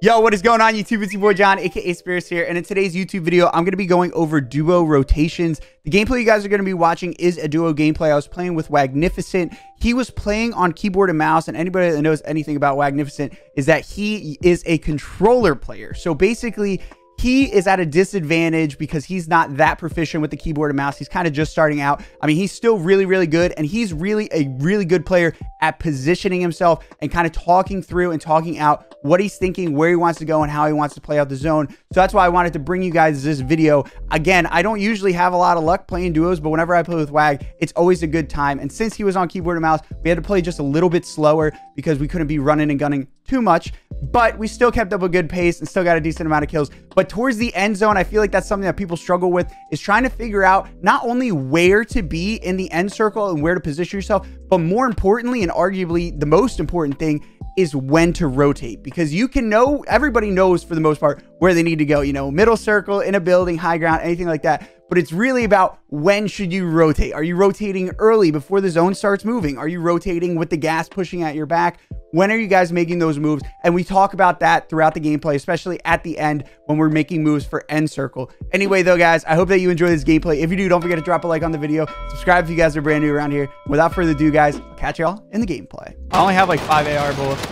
Yo, what is going on YouTube? It's your boy John, aka Speros here, and in today's YouTube video, I'm going to be going over duo rotations. The gameplay you guys are going to be watching is a duo gameplay. I was playing with Wagnificent. He was playing on keyboard and mouse, and anybody that knows anything about Wagnificent is that he is a controller player. So basically, he is at a disadvantage because he's not that proficient with the keyboard and mouse. He's kind of just starting out. I mean, he's still really, really good, and he's really a really good player at positioning himself and kind of talking through and talking out what he's thinking, where he wants to go, and how he wants to play out the zone. So that's why I wanted to bring you guys this video. Again, I don't usually have a lot of luck playing duos, but whenever I play with Wag, it's always a good time. And since he was on keyboard and mouse, we had to play just a little bit slower because we couldn't be running and gunning too much, but we still kept up a good pace and still got a decent amount of kills. But towards the end zone, I feel like that's something that people struggle with is trying to figure out not only where to be in the end circle and where to position yourself, but more importantly, and arguably the most important thing is when to rotate because you can know everybody knows for the most part where they need to go, you know, middle circle in a building, high ground, anything like that but it's really about when should you rotate? Are you rotating early before the zone starts moving? Are you rotating with the gas pushing at your back? When are you guys making those moves? And we talk about that throughout the gameplay, especially at the end when we're making moves for end circle. Anyway, though, guys, I hope that you enjoy this gameplay. If you do, don't forget to drop a like on the video. Subscribe if you guys are brand new around here. Without further ado, guys, I'll catch y'all in the gameplay. I only have like five AR bullets.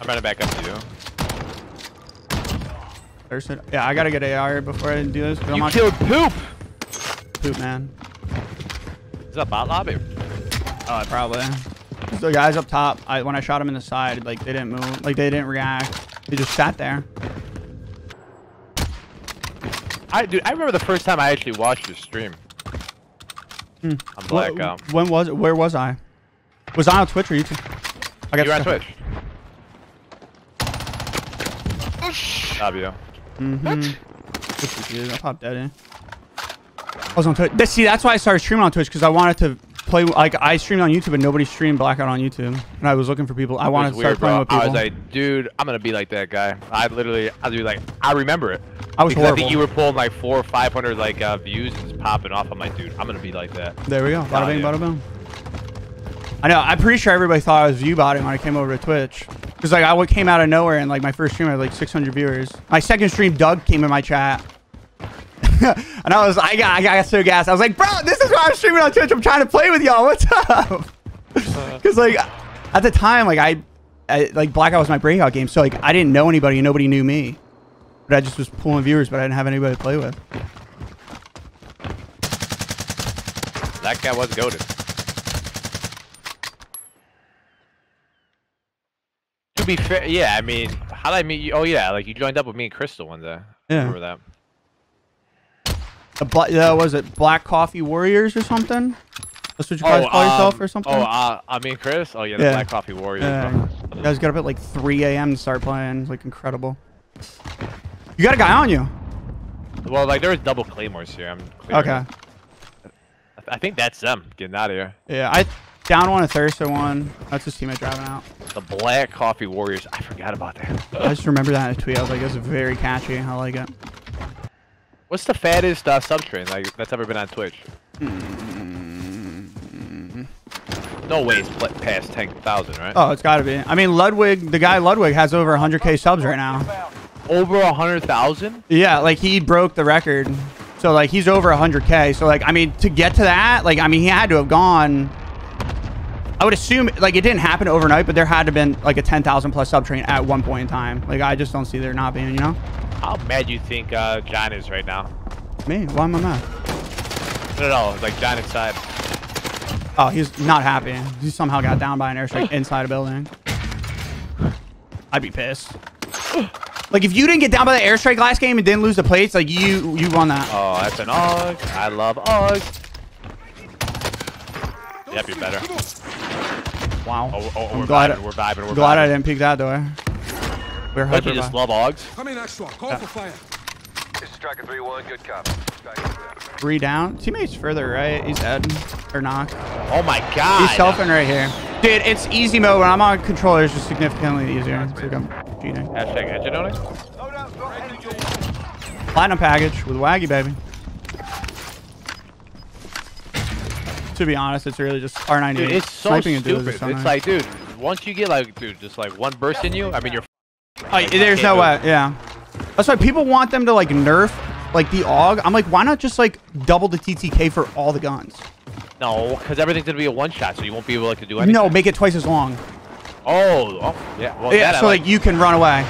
I'm running back up to you. Person. Yeah, I gotta get AR before I do this. You killed poop! Poop, man. Is that bot lobby? Oh, probably. The guys up top, I, when I shot them in the side, like they didn't move, like they didn't react. They just sat there. I dude, I remember the first time I actually watched your stream. Hmm. I'm black out. When was it? Where was I? Was I on Twitch or YouTube? I got you on Twitch. W. Mm-hmm. I popped that in. I was on Twitch. See, that's why I started streaming on Twitch because I wanted to play. Like I streamed on YouTube, and nobody streamed Blackout on YouTube, and I was looking for people. I wanted to start playing with people. I was like, dude, I'm gonna be like that guy. I literally, I was like, I remember it. I was horrible. I think you were pulling like four or five hundred like uh, views and just popping off. I'm like, dude, I'm gonna be like that. There we go. Bada bing, bada boom. I know. I'm pretty sure everybody thought I was view botting when I came over to Twitch. Because like I came out of nowhere and like my first stream I had like 600 viewers. My second stream, Doug came in my chat. and I was, I got, I got so gassed. I was like, bro, this is why I'm streaming on Twitch. I'm trying to play with y'all. What's up? Uh. Because like at the time, like I, I, like Blackout was my breakout game, so like I didn't know anybody and nobody knew me. But I just was pulling viewers, but I didn't have anybody to play with. That guy was goaded. Be fair, yeah, I mean, how did I meet you? Oh, yeah, like you joined up with me and Crystal one day. Yeah. I remember that. The black, uh, was it Black Coffee Warriors or something? That's what you guys oh, call um, yourself or something? Oh, uh, I mean Chris? Oh, yeah, the yeah. Black Coffee Warriors. Yeah. You guys got up at like 3 a.m. to start playing. It's like incredible. You got a guy on you. Well, like there was double claymores here. I'm okay. I think that's them getting out of here. Yeah, I down one, a Thirster one. That's his teammate driving out. The Black Coffee Warriors. I forgot about that. I just remember that in a tweet. I was like, it's very catchy. I like it. What's the fattest uh, subtrain like that's ever been on Twitch? No way it's past 10,000, right? Oh, it's got to be. I mean, Ludwig, the guy Ludwig has over 100k subs right now. Over 100,000? Yeah, like he broke the record. So like he's over 100k. So like I mean to get to that, like I mean he had to have gone I would assume, like, it didn't happen overnight, but there had to have been, like, a 10,000 plus sub train at one point in time. Like, I just don't see there not being, you know? How mad you think uh, John is right now? Me? Why am I mad? No, no, like, John inside. Oh, he's not happy. He somehow got down by an airstrike inside a building. I'd be pissed. Like, if you didn't get down by the airstrike last game and didn't lose the plates, like, you you won that. Oh, that's an AUG. I love AUGs. Yep, you're better. Wow. Oh, oh, oh, I'm we're, glad vibing, we're vibing, we're glad vibing. I didn't peek that door. We're Don't you just love AUGs? Come in, extra. Call yeah. for fire. This is Striker 3-1, good copy. Three down. Teammate's further right. He's dead. Or knocked. Oh my god. He's selfing right here. Dude, it's easy mode. When I'm on controller, it's just significantly easier. It's like I'm cheating. Hashtag engine only? Platinum package with Waggy, baby. To be honest, it's really just R98. Dude, it's so stupid. It's like, dude, once you get like, dude, just like one burst in you, I mean, you're Oh, Like, there's no way. Yeah. That's why people want them to like nerf like the AUG. I'm like, why not just like double the TTK for all the guns? No, because everything's gonna be a one shot, so you won't be able like, to do anything. No, make it twice as long. Oh, oh yeah. Well, Yeah, that I so like you can run away.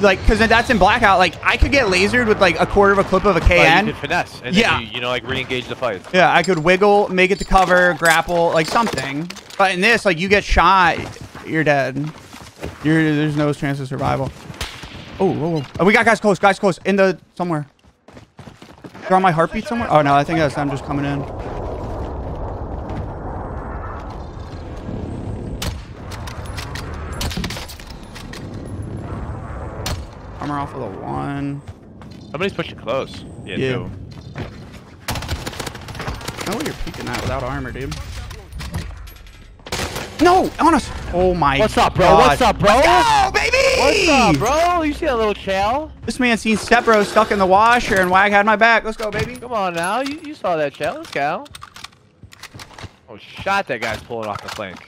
Like, cause that's in blackout. Like, I could get lasered with like a quarter of a clip of a KN. could finesse. And Yeah. You, you know, like re-engage the fight. Yeah, I could wiggle, make it to cover, grapple, like something. But in this, like, you get shot, you're dead. You're, there's no chance of survival. Oh, whoa, whoa. Oh, we got guys close, guys close, in the somewhere. They're on my heartbeat somewhere. Oh no, I think that's them just coming in. Armor off with a one. Somebody's pushing close. Yeah. Yeah. Two. No way you're peeking that without armor, dude. No, on us. Oh my. What's up, bro? God. What's up, bro? Let's go, baby. What's up, bro? You see that little chow? This man seen Step Bro stuck in the washer and Wag had my back. Let's go, baby. Come on now. You, you saw that chow. Let's go. Oh, shot that guy's pulling off the flank.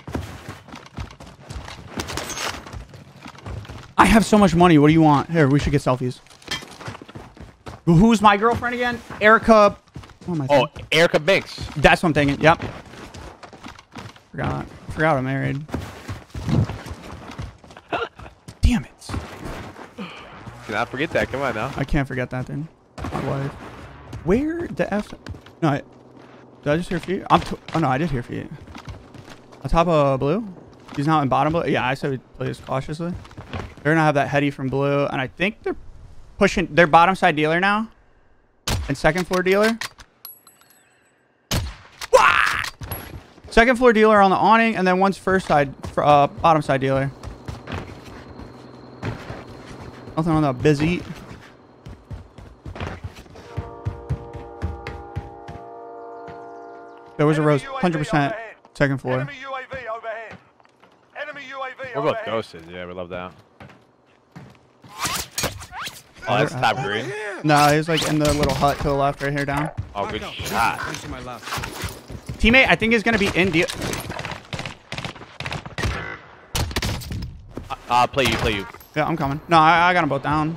Have so much money. What do you want? Here, we should get selfies. Who's my girlfriend again? Erica. What am I Oh, thinking? Erica Binks. That's what I'm thinking. Yep. Forgot. Forgot I'm married. Damn it. Cannot forget that. Come on now. I can't forget that thing. My wife. Where the F? No, I, did I just hear feet? I'm. T oh no, I did hear feet. On top of blue. He's not in bottom blue. Yeah, I said we play this cautiously. They're gonna have that heady from blue, and I think they're pushing. They're bottom side dealer now, and second floor dealer. Wah! Second floor dealer on the awning, and then one's first side, fr- uh, bottom side dealer. Nothing on that busy. There was a rose, 100% overhead. second floor. Enemy UAV overhead. Enemy UAV We're both ghosted. Yeah, we love that. Oh, that's top green. No, he's like in the little hut to the left right here down. Oh, good shot. Teammate, I think he's going to be in deal. Uh, play you, play you. Yeah, I'm coming. No, I, I got them both down.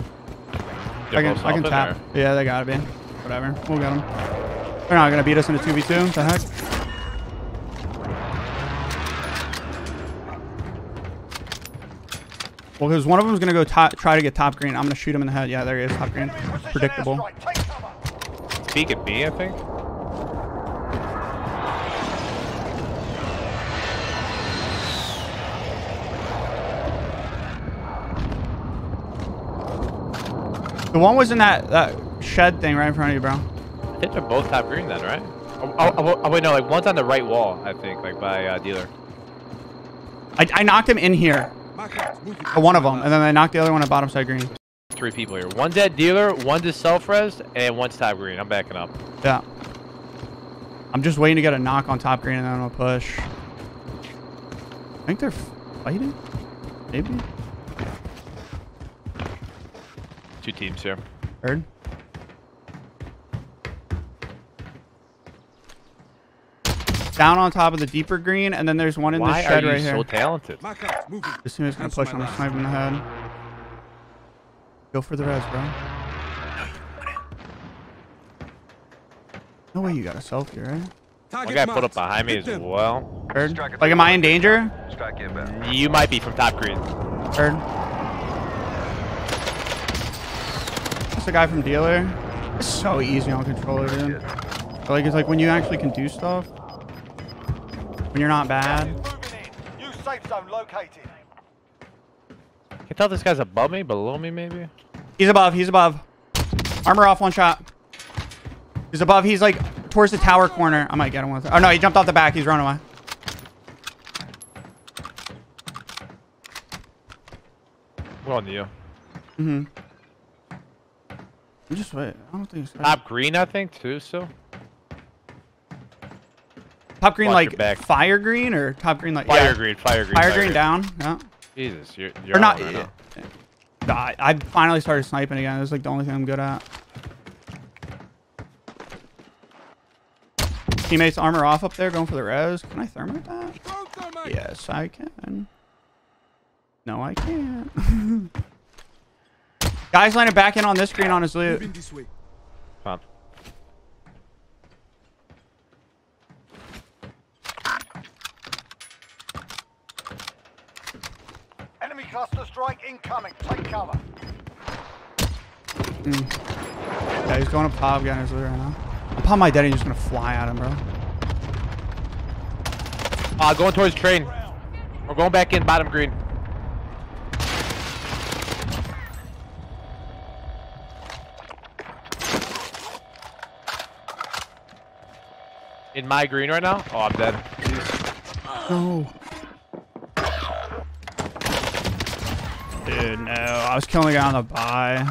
They're I can, both I can tap. or- Yeah, they gotta be. Whatever. We'll get them. They're not gonna beat us in a 2v2. What the heck? Well, because one of them is gonna go try to get top green. I'm gonna shoot him in the head. Yeah, there he is, top green. Predictable. airstrike. Take cover. Peek at me, I think. The one was in that that shed thing right in front of you, bro. I think they're both top green then, right? Oh, oh, oh, oh, wait, no, like one's on the right wall, I think, like by uh, dealer. I, I knocked him in here. Uh, One of them, and then they knocked the other one at bottom side green. Three people here. One's at dealer, one's at self-res, and one's top green. I'm backing up. Yeah. I'm just waiting to get a knock on top green and then I'll push. I think they're fighting? Maybe? Two teams here. Heard? Down on top of the deeper green, and then there's one in Why the shed are you right so here. talented? As soon as gonna push, I'm gonna snipe him in the head. Go for the res, bro. No way you got a selfie, right? One guy put up behind me as well. Heard? Like, am I in danger? You might be from top green. Heard. That's a guy from dealer. It's so easy on controller, dude. Like it's like when you actually can do stuff. When you're not bad. Moving in. New safe zone located. Can you tell this guy's above me, below me, maybe? He's above. He's above. Armor off. One shot. He's above. He's like towards the tower corner. I might get him with. Oh no, he jumped off the back. He's running away. Well, on you. Mm-hmm. I'm just wait. I don't think he's Top green, I think, too, so. Top green Watch like back. fire green or top green like Fire yeah. green, fire green. Fire green down. Yeah. Jesus, you're, you're Or not. on right now. Nah, I, I finally started sniping again. It's like the only thing I'm good at. Teammates armor off up there, going for the res. Can I thermite that? Yes, I can. No, I can't. Guys lining back in on this screen on his loot. Moving this way. Come on. Enemy cluster strike incoming. Take cover. Yeah, he's going to pop, getting his right now. I'm popping my dead and he's just gonna fly at him, bro. Uh, going towards train. We're going back in bottom green. In my green right now? Oh, I'm dead. No. Dude, no. I was killing the guy on the buy. Your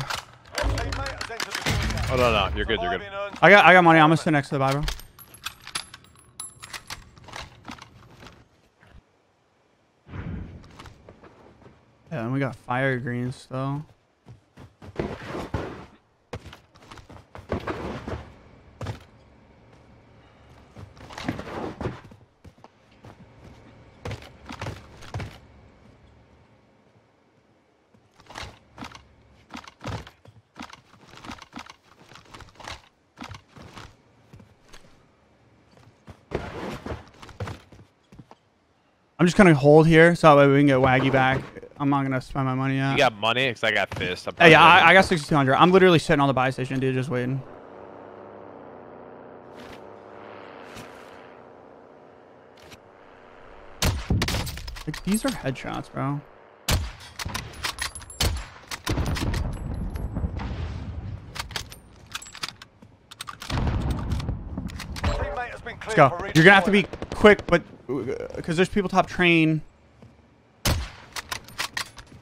teammate has entered. Oh, no, no. You're good, you're good. I got I got money. I'm gonna sit next to the buy, bro. Yeah, and we got fire greens though. I'm just gonna hold here so that way we can get Waggy back. I'm not gonna spend my money yet. You got money? Because I got fist. I'm Hey, yeah, I, I got 6200. I'm literally sitting on the buy station, dude, just waiting. Like, these are headshots, bro. Teammate has been Let's go. You're gonna have to be quick, but because there's people top train.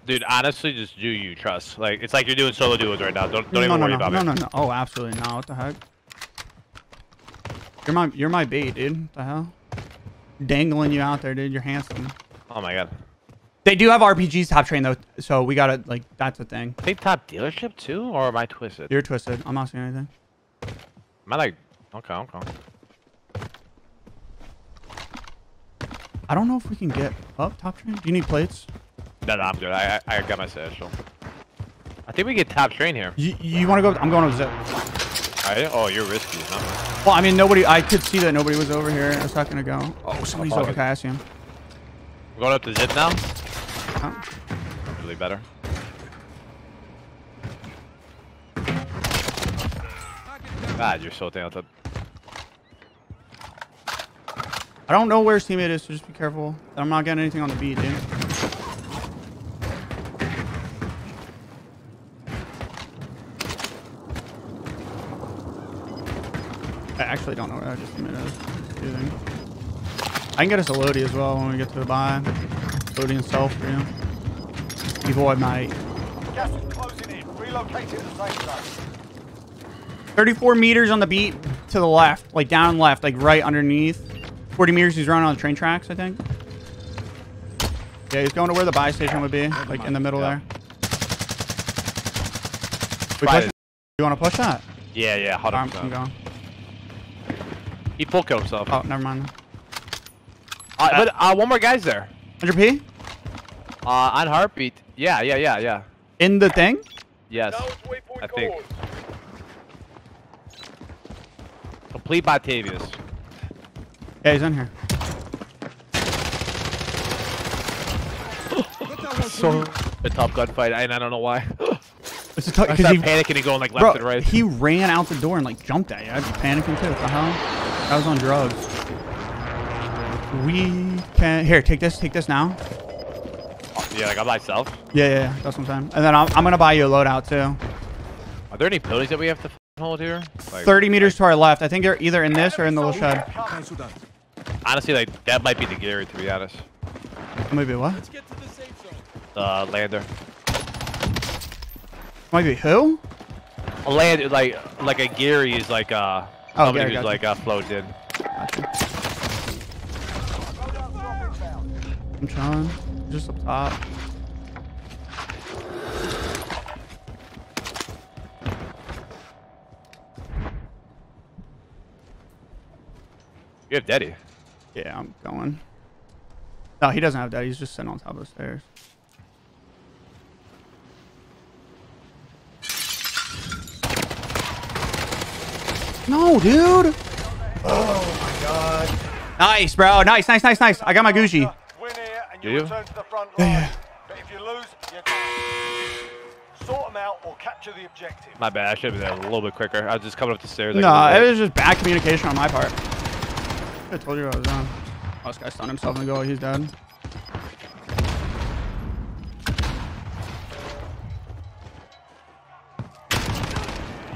Dude, honestly, just do you trust. Like, it's like you're doing solo duos right now. Don't, don't no, even no, worry no, about no, me. no, no. Oh, absolutely not. What the heck? You're my, you're my bait, dude. What the hell? Dangling you out there, dude. You're handsome. Oh my god. They do have RPGs top train though, so we gotta like that's the thing. They top dealership too, or am I twisted? You're twisted. I'm not seeing anything. Am I like? Okay, okay. I don't know if we can get up top train. Do you need plates? No, no, I'm good. I, I, I got my satchel. I think we get top train here. You, you want to go? I'm going to zip. Alright. Oh, you're risky, huh? Well, I mean nobody. I could see that nobody was over here a second ago. Oh, somebody's over. Cassian. We're going up to zip now. Oh. Really better. God, you're so talented. I don't know where his teammate is, so just be careful. I'm not getting anything on the beat, dude. I actually don't know where that just teammate is. Confusing. I can get us a Lodi as well when we get to the buy. Lodi and self for you. Evil at night. Gas is closing in. Relocating the safe zone. 34 meters on the beat to the left, like down left, like right underneath. 40 meters, he's running on the train tracks, I think. Yeah, he's going to where the buy station would be, like in the middle Yeah. there. We push, it. you want to push that? Yeah, yeah, I'm, I'm going. He full killed himself. Oh, never mind. Uh, but uh, one more guy's there. 100p? Uh, on heartbeat. Yeah, yeah, yeah, yeah. In the thing? Yes. I think. Complete Batavius. Yeah, he's in here. So a tough gunfight, and I don't know why. It's a tough I because he, panicking and going like left bro, and right. he ran out the door and like jumped at you. I'd be panicking too. What the hell? I was on drugs. We can here. Take this. Take this now. yeah, like I'm myself. Yeah, yeah, yeah, that's what I'm saying. And then I'm, I'm gonna buy you a loadout too. Are there any buildings that we have to hold here? Like, 30 meters to our left. I think they're either in this or in the little shed. Cancel that. Honestly, like that might be the Gary to be honest. Maybe what? Let's get to the safe zone. The lander. Might be who? A land like like a Gary is like uh Oh, somebody Gary, who's gotcha. like uh floated in. I'm trying. Just up top. You have Daddy. Yeah, I'm going. No, he doesn't have that. He's just sitting on top of the stairs. No, dude. Oh my god. Nice, bro. Nice, nice, nice, nice. I got my Gucci. Do you? Yeah, yeah. But if you lose, you sort them out or capture the objective. My bad. I should have been there a little bit quicker. I was just coming up the stairs. Like no, it was just bad communication on my part. I told you I was wrong. Oh, this guy stunned himself in the goal. He's dead.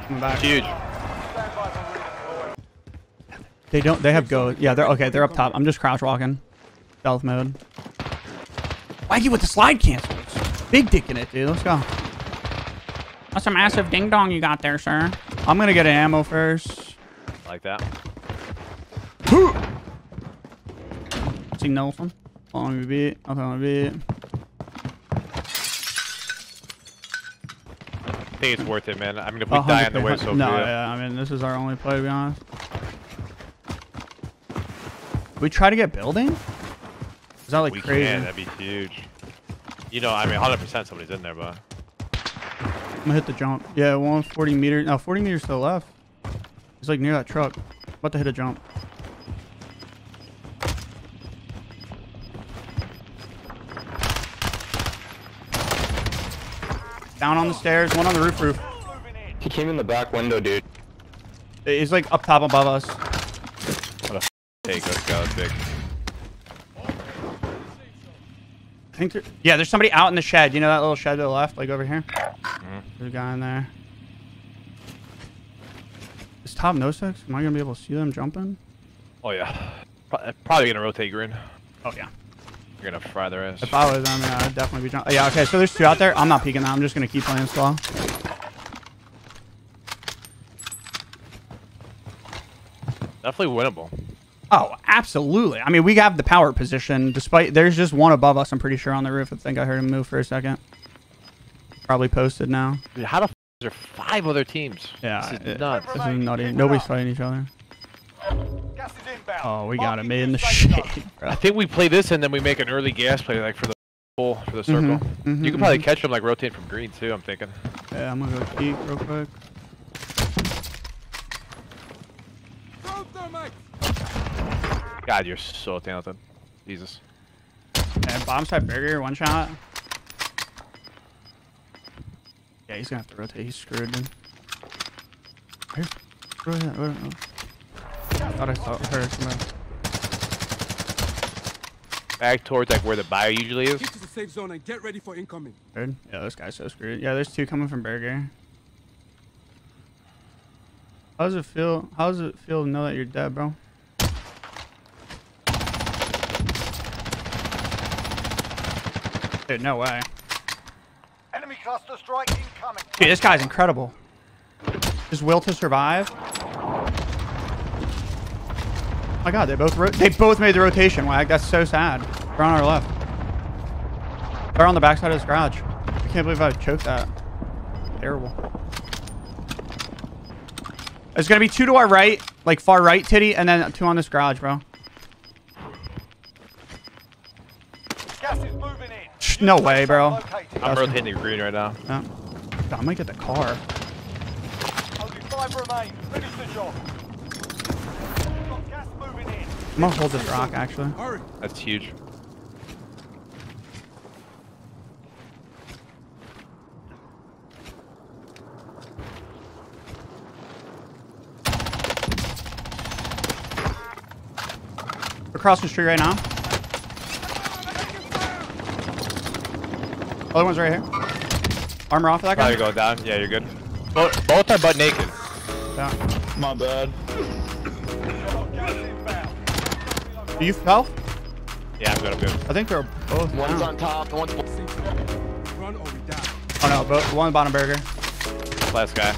Coming back. huge. Stand by for redeploy. They don't. They have go. Yeah, they're okay. They're up top. I'm just crouch walking, stealth mode. Waggy with the slide cancel. Big dick in it, dude. Let's go. That's a massive ding dong you got there, sir. I'm gonna get an ammo first. Like that. See nothing. On me beat. Nothing on me beat. I think it's worth it, man. I mean, if we A die on the way, so No, it. yeah. I mean, this is our only play to be honest. We try to get building. Is that like we crazy? can. That'd be huge. You know, I mean, 100% somebody's in there, but I'm gonna hit the jump. Yeah, 140 meters. No, 40 meters to the left. He's like near that truck. About to hit a jump. Down on the stairs. One on the roof. Roof. He came in the back window, dude. He's like up top above us. take let's go. Big. I think there, yeah, there's somebody out in the shed. You know that little shed to the left, like over here. Mm-hmm. There's a guy in there. Is top no sex? Am I gonna be able to see them jumping? Oh, yeah. Probably going to rotate green. Oh yeah. You're to fry their ass. If I was, I mean, I'd definitely be jumping. Yeah, okay. So there's two out there. I'm not peeking that. I'm just gonna keep playing slow. Definitely winnable. Oh, absolutely. I mean, we have the power position. Despite there's just one above us. I'm pretty sure on the roof. I think I heard him move for a second. Probably posted now. Dude, how the f is there five other teams? Yeah, This is it- nuts. This is nutty. Nobody's fighting each other. Gas. Oh, we got him in the new shade. I think we play this and then we make an early gas play, like for the full, for the circle. mhm, you can probably mhm. catch them, like rotating from green too. I'm thinking. Yeah, I'm gonna go peek real quick. God, you're so talented. Jesus. And bomb side burger, one shot. Yeah, he's gonna have to rotate. He's screwed, dude. Here. Go ahead. Go ahead. I thought I saw her somewhere. Back towards like where the bio usually is. Get to the safe zone and get ready for incoming. Good. Yeah, this guy's so screwed. Yeah, there's two coming from burger. How does it feel? How does it feel to know that you're dead, bro? Dude, no way. Enemy cluster strike incoming. Dude, this guy's incredible. His will to survive. Oh my god, they both ro- they both made the rotation. Wag, that's so sad. They're on our left. They're on the backside of this garage. I can't believe I choked that. Terrible. It's gonna be two to our right, like far right, titty, and then two on this garage, bro. Gas is moving in. No way, bro. I'm rotating the green right now. Yeah. God, I might get the car. Only five remain. Finish the job. I'm gonna hold this rock, actually. That's huge. We're crossing the street right now. Other one's right here. Armor off of that Probably guy. going down. Yeah, you're good. Both, both are butt naked. Yeah. My bad. Do you health? Yeah, I'm good. I'm good. I think they're both. One's down. on top, one's Run or we die. Oh no, both. One bottom burger. Last guy.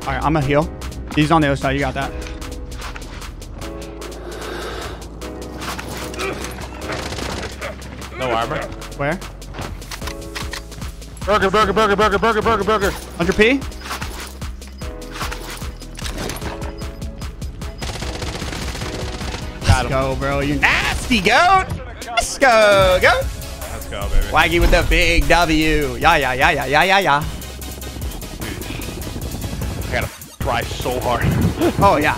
All right, I'm gonna heal. He's on the other side. You got that. No armor. Where? Burger, burger, burger, burger, burger, burger, burger. 100 P. Go, bro. You nasty goat. Let's go, go. Let's go, baby. Waggy with the big W. Yeah, yeah, yeah, yeah, yeah, yeah, yeah. I gotta try so hard. Oh yeah.